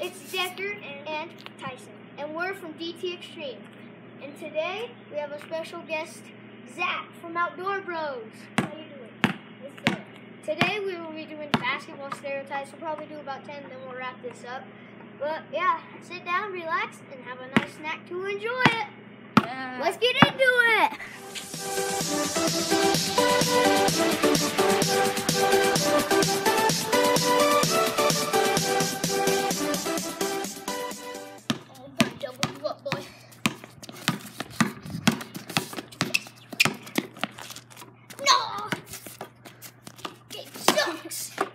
It's Decker and, Tyson, and we're from DT Extreme. And today we have a special guest, Zach from Outdoor Bros. How are you doing? Today we will be doing basketball stereotypes. We'll probably do about 10, then we'll wrap this up. But yeah, sit down, relax, and have a nice snack to enjoy it. Yeah. Let's get into it. Sucks.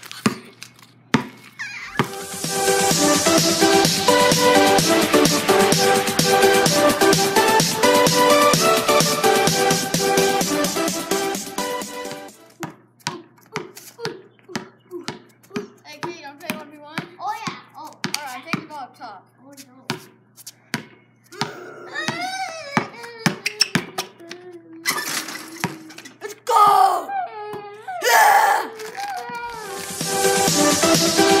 Oh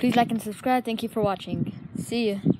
Please like and subscribe. Thank you for watching. See you.